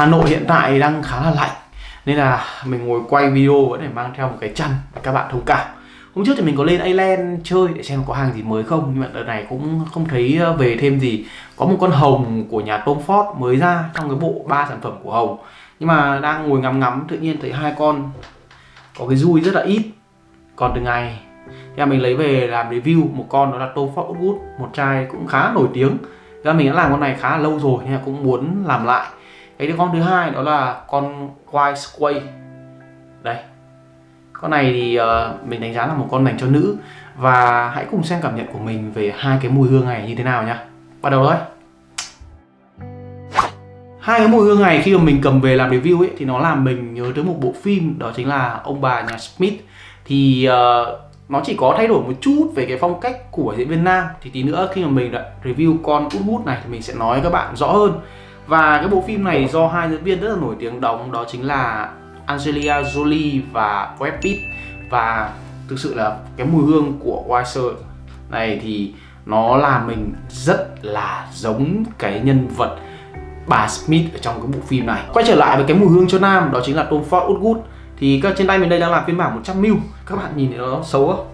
Hà Nội hiện tại đang khá là lạnh, nên là mình ngồi quay video vẫn phải mang theo một cái chăn để các bạn thông cảm. Hôm trước thì mình có lên Island chơi để xem có hàng gì mới không, nhưng mà đợt này cũng không thấy ờ, về thêm gì. Có một con hồng của nhà Tom Ford mới ra trong cái bộ ba sản phẩm của hồng. Nhưng mà đang ngồi ngắm ngắm, tự nhiên thấy hai con có cái dui rất là ít. Còn từ ngày thì mình lấy về làm review. Một con đó là Tom Ford Wood một chai cũng khá nổi tiếng. Ra mình đã làm con này khá là lâu rồi, nên là cũng muốn làm lại cái đứa con thứ hai đó là con White Squay đây. Con này thì uh, mình đánh giá là một con dành cho nữ. Và hãy cùng xem cảm nhận của mình về hai cái mùi hương này như thế nào nhá. Bắt đầu thôi. Hai cái mùi hương này khi mà mình cầm về làm review ấy thì nó làm mình nhớ tới một bộ phim đó chính là ông bà nhà Smith. Thì uh, nó chỉ có thay đổi một chút về cái phong cách của diễn viên nam. Thì tí nữa khi mà mình đã review con út hút này thì mình sẽ nói các bạn rõ hơn và cái bộ phim này do hai diễn viên rất là nổi tiếng đóng, đó chính là Angelina Jolie và Brad Pitt. Và thực sự là cái mùi hương của Weiser này thì nó làm mình rất là giống cái nhân vật bà Smith ở trong cái bộ phim này. Quay trở lại với cái mùi hương cho nam, đó chính là Tom Ford Woodwood. Thì các trên tay mình đây đang là phiên bản 100ml các bạn nhìn thấy nó xấu không?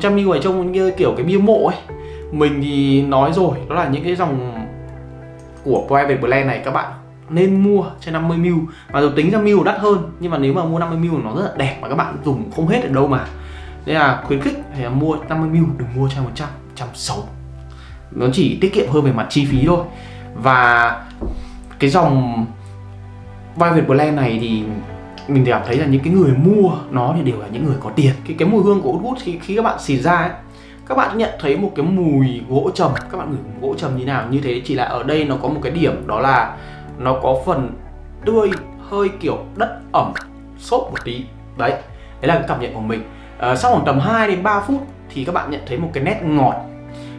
100ml này trông như kiểu cái bia mộ ấy. Mình thì nói rồi, đó là những cái dòng của private blend này, các bạn nên mua trên 50ml và rồi tính ra ml đắt hơn, nhưng mà nếu mà mua 50ml nó rất là đẹp mà các bạn dùng không hết ở đâu mà. Nên là khuyến khích thì là mua 50ml đừng mua chai 100 trăm sáu. Nó chỉ tiết kiệm hơn về mặt chi phí thôi. Và cái dòng Private Blend này thì mình cảm thấy là những cái người mua nó thì đều là những người có tiền. Cái cái mùi hương của Wood khi khi các bạn xịt ra ấy các bạn nhận thấy một cái mùi gỗ trầm các bạn ngửi gỗ trầm như nào? Như thế chỉ là ở đây nó có một cái điểm đó là nó có phần tươi hơi kiểu đất ẩm xốp một tí. Đấy đấy là cái cảm nhận của mình. À, sau khoảng tầm 2 đến 3 phút thì các bạn nhận thấy một cái nét ngọt.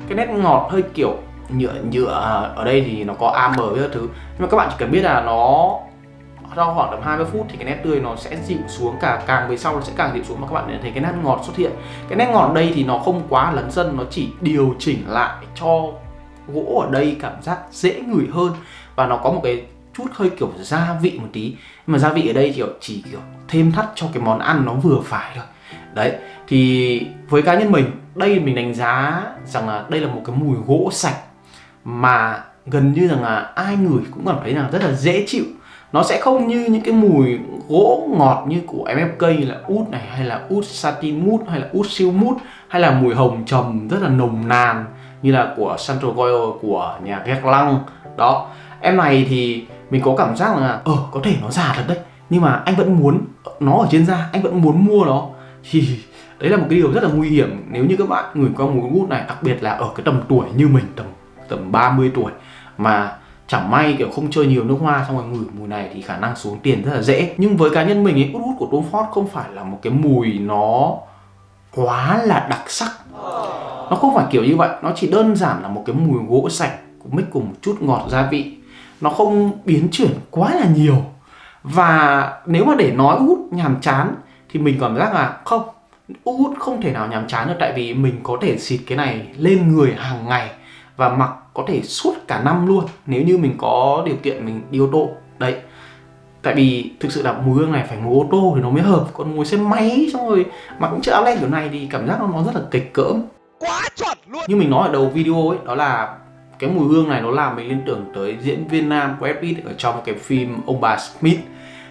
Cái nét ngọt hơi kiểu nhựa nhựa à, ở đây thì nó có am với các thứ. Nhưng mà các bạn chỉ cần biết là nó sau khoảng tầm 20 phút thì cái nét tươi nó sẽ dịu xuống cả, càng về sau nó sẽ càng dịu xuống. Mà các bạn nhận thấy cái nét ngọt xuất hiện. Cái nét ngọt ở đây thì nó không quá lấn sân, nó chỉ điều chỉnh lại cho gỗ ở đây cảm giác dễ ngửi hơn. Và nó có một cái chút hơi kiểu gia vị một tí. Nhưng mà gia vị ở đây kiểu chỉ kiểu thêm thắt cho cái món ăn nó vừa phải thôi. Đấy, thì với cá nhân mình, đây mình đánh giá rằng là đây là một cái mùi gỗ sạch mà gần như rằng là ai ngửi cũng cảm thấy là rất là dễ chịu nó sẽ không như những cái mùi gỗ ngọt như của MFK là út này, hay là út satin mút hay là út siêu mút hay là mùi hồng trầm rất là nồng nàn như là của Central Goyle của nhà Guerlain đó, em này thì mình có cảm giác là ờ có thể nó già thật đấy, nhưng mà anh vẫn muốn nó ở trên da, anh vẫn muốn mua nó. Thì đấy là một cái điều rất là nguy hiểm nếu như các bạn người qua mùi gút này, đặc biệt là ở cái tầm tuổi như mình, tầm tầm 30 tuổi, mà chẳng may kiểu không chơi nhiều nước hoa xong rồi ngửi mùi này thì khả năng xuống tiền rất là dễ. Nhưng với cá nhân mình ấy, út hút của Tom Ford không phải là một cái mùi nó quá là đặc sắc. Nó không phải kiểu như vậy, nó chỉ đơn giản là một cái mùi gỗ sạch, mix cùng một chút ngọt gia vị. Nó không biến chuyển quá là nhiều. Và nếu mà để nói út nhàm chán thì mình cảm giác là không, út không thể nào nhàm chán được, tại vì mình có thể xịt cái này lên người hàng ngày và mặc có thể suốt cả năm luôn nếu như mình có điều kiện mình đi ô tô. Đấy. Tại vì thực sự là mùi hương này phải ngồi ô tô thì nó mới hợp. Còn ngồi xe máy xong rồi mặc những chiếc áo len kiểu này thì cảm giác nó rất là kịch cỡm. Quá chuẩn luôn. Như mình nói ở đầu video ấy đó là cái mùi hương này nó làm mình liên tưởng tới diễn viên nam Brad Pitt ở trong cái phim ông bà Smith.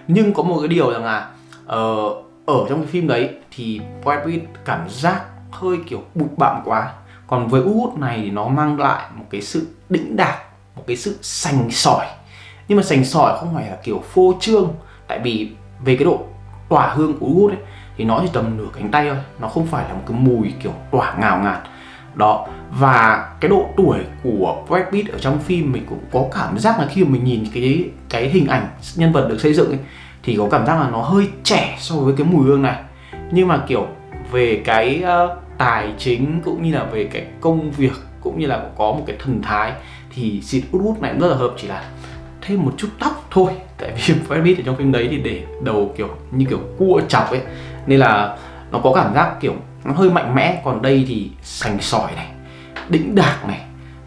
Nhưng có một cái điều rằng là uh, ở trong cái phim đấy thì Brad Pitt cảm giác hơi kiểu bụi bặm quá còn với út này thì nó mang lại một cái sự đĩnh đạc một cái sự sành sỏi. Nhưng mà sành sỏi không phải là kiểu phô trương tại vì về cái độ tỏa hương của út ấy thì nó chỉ tầm nửa cánh tay thôi nó không phải là một cái mùi kiểu tỏa ngào ngạt. Đó và cái độ tuổi của Brad Pitt ở trong phim mình cũng có cảm giác là khi mà mình nhìn cái cái hình ảnh nhân vật được xây dựng ấy, thì có cảm giác là nó hơi trẻ so với cái mùi hương này. Nhưng mà kiểu về cái uh, tài chính cũng như là về cái công việc cũng như là có một cái thần thái thì xịt út út này rất là hợp chỉ là thêm một chút tóc thôi. Tại vì Brad Pitt ở trong phim đấy thì để đầu kiểu như kiểu cua chọc ấy, nên là nó có cảm giác kiểu nó hơi mạnh mẽ. Còn đây thì sành sỏi này, đĩnh đạc này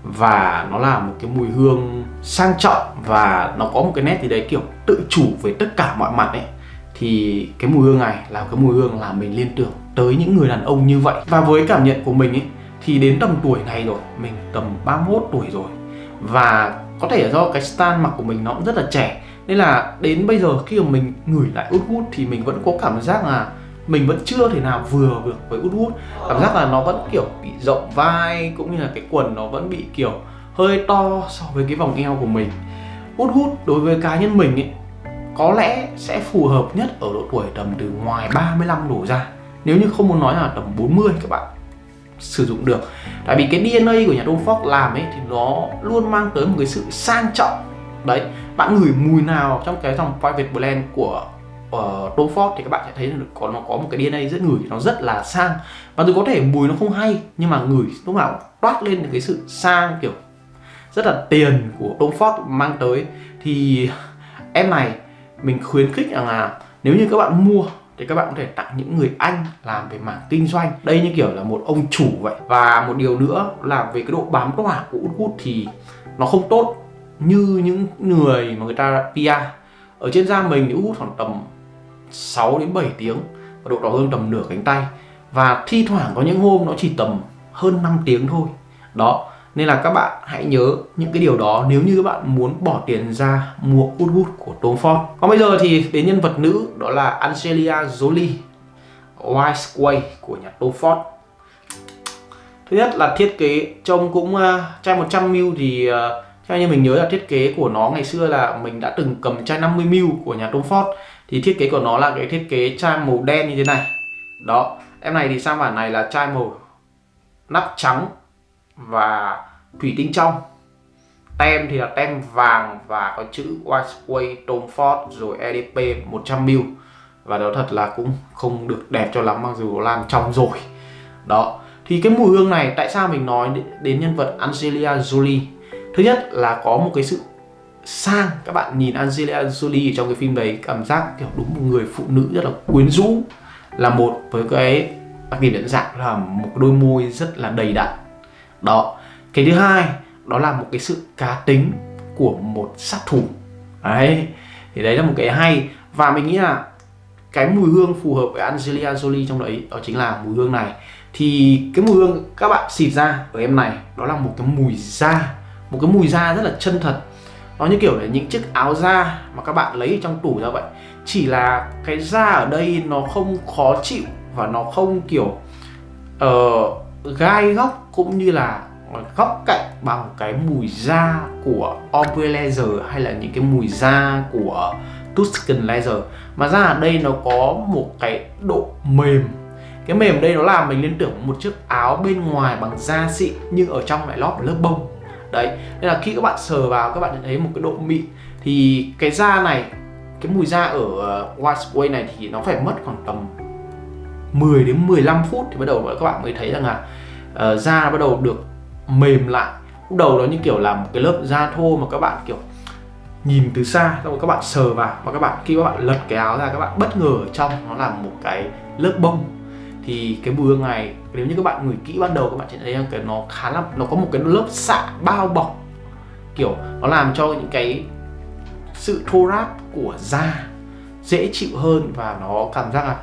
và nó là một cái mùi hương sang trọng và nó có một cái nét gì đấy kiểu tự chủ về tất cả mọi mặt ấy thì cái mùi hương này là cái mùi hương làm mình liên tưởng tới những người đàn ông như vậy. Và với cảm nhận của mình ấy, thì đến tầm tuổi này rồi, mình tầm 31 tuổi rồi. Và có thể là do cái stan mặc của mình nó cũng rất là trẻ. Nên là đến bây giờ khi mà mình ngửi lại út hút thì mình vẫn có cảm giác là mình vẫn chưa thể nào vừa được với út hút. Cảm giác là nó vẫn kiểu bị rộng vai, cũng như là cái quần nó vẫn bị kiểu hơi to so với cái vòng eo của mình. Út hút đối với cá nhân mình ấy có lẽ sẽ phù hợp nhất ở độ tuổi tầm từ ngoài 35 đổ ra. Nếu như không muốn nói là tầm 40 các bạn sử dụng được. Tại vì cái DNA của nhà Tom Ford làm ấy thì nó luôn mang tới một cái sự sang trọng. Đấy bạn ngửi mùi nào trong cái dòng private blend của uh, Tom Ford thì các bạn sẽ thấy là có nó có một cái DNA rất ngửi nó rất là sang. Và dù có thể mùi nó không hay nhưng mà ngửi lúc nào toát lên được cái sự sang kiểu rất là tiền của Tom Ford mang tới. Thì em này mình khuyến khích rằng là nếu như các bạn mua thì các bạn có thể tặng những người anh làm về mảng kinh doanh. Đây như kiểu là một ông chủ vậy. Và một điều nữa là về cái độ bám tỏa của út hút thì nó không tốt như những người mà người ta PR. Ở trên da mình thì hút khoảng tầm 6 đến 7 tiếng và độ đỏ hương tầm nửa cánh tay. Và thi thoảng có những hôm nó chỉ tầm hơn 5 tiếng thôi. Đó nên là các bạn hãy nhớ những cái điều đó nếu như các bạn muốn bỏ tiền ra mua út hút của Tom Ford. Còn bây giờ thì đến nhân vật nữ đó là Angelia Jolie, Wise Way của nhà Tom Ford. Thứ nhất là thiết kế trông cũng uh, chai 100ml thì uh, theo như mình nhớ là thiết kế của nó ngày xưa là mình đã từng cầm chai 50ml của nhà Tom Ford thì thiết kế của nó là cái thiết kế chai màu đen như thế này. Đó, em này thì sang bản này là chai màu nắp trắng và thủy tinh trong. Tem thì là tem vàng và có chữ Whiteway, Tom Ford rồi EDP 100ml và đó thật là cũng không được đẹp cho lắm, mặc dù làm trong rồi. Đó, thì cái mùi hương này, tại sao mình nói đến nhân vật Angelina Jolie? Thứ nhất là có một cái sự sang. Các bạn nhìn Angelina Jolie trong cái phim đấy, cảm giác kiểu đúng một người phụ nữ rất là quyến rũ, là một với cái đặc điểm nhận dạng là một đôi môi rất là đầy đặn đó. Cái thứ hai đó là một cái sự cá tính của một sát thủ. Đấy. Thì đấy là một cái hay. Và mình nghĩ là cái mùi hương phù hợp với Angelina Jolie trong đấy đó chính là mùi hương này. Thì cái mùi hương các bạn xịt ra ở em này đó là một cái mùi da. Một cái mùi da rất là chân thật. Nó như kiểu là những chiếc áo da mà các bạn lấy trong tủ ra vậy. Chỉ là cái da ở đây nó không khó chịu và nó không kiểu uh, gai góc cũng như là góc cạnh bằng cái mùi da của Aubrey Leather hay là những cái mùi da của Tuscan Leather mà ra ở đây nó có một cái độ mềm. Cái mềm đây nó làm mình liên tưởng một chiếc áo bên ngoài bằng da xịn nhưng ở trong lại lót một lớp bông. Đấy nên là khi các bạn sờ vào các bạn thấy một cái độ mịn. Thì cái da này cái mùi da ở uh, White Way này thì nó phải mất khoảng tầm 10 đến 15 phút thì bắt đầu các bạn mới thấy rằng là uh, da bắt đầu được mềm lại. Lúc đầu nó như kiểu là một cái lớp da thô mà các bạn kiểu nhìn từ xa xong rồi các bạn sờ vào và các bạn khi các bạn lật cái áo ra các bạn bất ngờ ở trong nó là một cái lớp bông. Thì cái mùi hương này nếu như các bạn ngửi kỹ ban đầu các bạn sẽ thấy rằng cái nó khá là nó có một cái lớp xạ bao bọc. Kiểu nó làm cho những cái sự thô ráp của da dễ chịu hơn và nó cảm giác là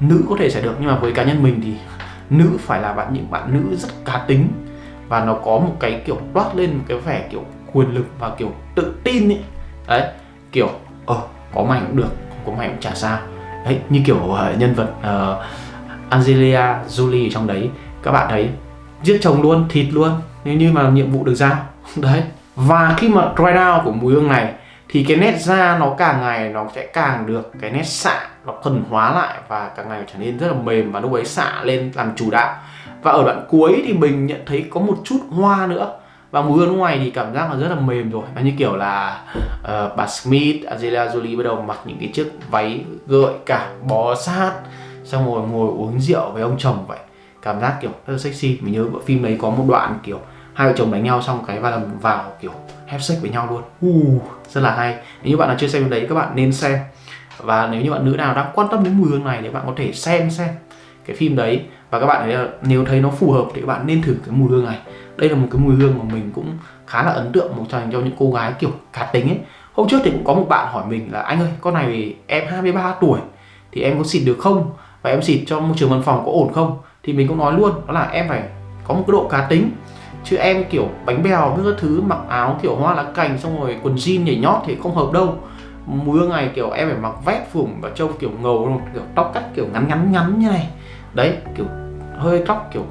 nữ có thể sẽ được. Nhưng mà với cá nhân mình thì nữ phải là bạn những bạn nữ rất cá tính. Và nó có một cái kiểu toát lên một cái vẻ kiểu quyền lực và kiểu tự tin ấy đấy kiểu ờ có mày cũng được không có mày cũng chả sao. Đấy như kiểu uh, nhân vật uh, Angelia Jolie ở trong đấy. Các bạn thấy giết chồng luôn thịt luôn. Nếu như mà nhiệm vụ được giao. Đấy và khi mà dry down của mùi hương này thì cái nét da nó càng ngày nó sẽ càng được cái nét xạ nó thuần hóa lại và càng ngày trở nên rất là mềm và lúc ấy xạ lên làm chủ đạo. Và ở đoạn cuối thì mình nhận thấy có một chút hoa nữa. Và mùi hương ngoài thì cảm giác là rất là mềm rồi. Nó như kiểu là uh, bà Smith, Angela Jolie bắt đầu mặc những cái chiếc váy gợi cả bó sát xong rồi ngồi uống rượu với ông chồng vậy. Cảm giác kiểu rất là sexy. Mình nhớ bộ phim đấy có một đoạn kiểu hai vợ chồng đánh nhau xong cái và vào kiểu have sex với nhau luôn. Uh, rất là hay. Nếu như bạn nào chưa xem đấy các bạn nên xem. Và nếu như bạn nữ nào đang quan tâm đến mùi hương này thì bạn có thể xem xem cái phim đấy. Và các bạn nếu thấy nó phù hợp thì các bạn nên thử cái mùi hương này. Đây là một cái mùi hương mà mình cũng khá là ấn tượng một dành cho những cô gái kiểu cá tính ấy. Hôm trước thì cũng có một bạn hỏi mình là anh ơi con này em 23 tuổi thì em có xịt được không? Và em xịt cho môi trường văn phòng có ổn không? Thì mình cũng nói luôn đó là em phải có một cái độ cá tính chứ em kiểu bánh bèo với các thứ, mặc áo kiểu hoa lá cành, xong rồi quần jean nhảy nhót thì không hợp đâu. Mùi hương này kiểu em phải mặc vest phủng và trông kiểu ngầu kiểu tóc cắt kiểu ngắn ngắn ngắn như này. Đấy, kiểu hơi tóc kiểu,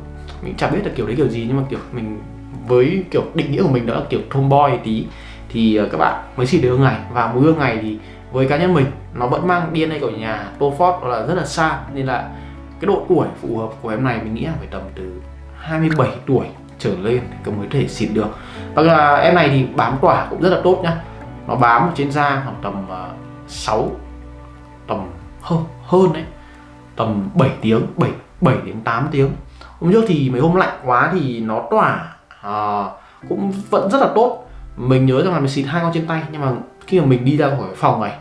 mình chẳng biết là kiểu đấy kiểu gì, nhưng mà kiểu mình với kiểu định nghĩa của mình đó là kiểu tomboy tí. Thì ờ, các bạn mới xịt được hương này. Và mùi hương này thì với cá nhân mình, nó vẫn mang DNA của nhà Tom Ford là rất là xa. Nên là cái độ tuổi phù hợp của em này mình nghĩ là phải tầm từ 27 tuổi trở lên thì mới thể xịt được. Và là em này thì bám tỏa cũng rất là tốt nhá. Nó bám trên da khoảng tầm à, uh, 6 tầm hơn hơn đấy. Tầm 7 tiếng 7 7 đến 8 tiếng. Hôm trước thì mấy hôm lạnh quá thì nó tỏa uh, cũng vẫn rất là tốt. Mình nhớ rằng là mình xịt hai con trên tay nhưng mà khi mà mình đi ra khỏi phòng này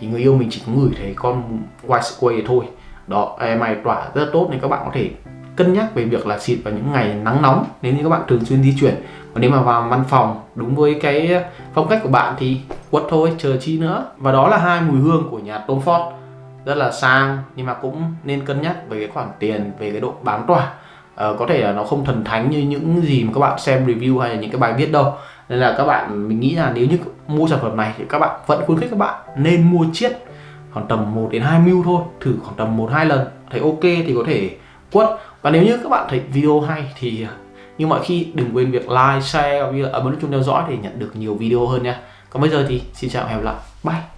thì người yêu mình chỉ có ngửi thấy con white square thôi. Đó em này tỏa rất là tốt nên các bạn có thể cân nhắc về việc là xịt vào những ngày nắng nóng nếu như các bạn thường xuyên di chuyển. Còn nếu mà vào văn phòng đúng với cái phong cách của bạn thì quất thôi chờ chi nữa. Và đó là hai mùi hương của nhà Tom Ford rất là sang nhưng mà cũng nên cân nhắc về cái khoản tiền về cái độ bám tỏa. Ờ, có thể là nó không thần thánh như những gì mà các bạn xem review hay là những cái bài viết đâu. Nên là các bạn mình nghĩ là nếu như mua sản phẩm này thì các bạn vẫn khuyến khích các bạn nên mua chiết khoảng tầm 1 đến 2 mil thôi thử khoảng tầm 1 2 lần. Thấy ok thì có thể quất và nếu như các bạn thấy video hay thì à, như mọi khi, đừng quên việc like, share và ấn nút chuông theo dõi để nhận được nhiều video hơn nha. Còn bây giờ thì xin chào và hẹn gặp lại. Bye.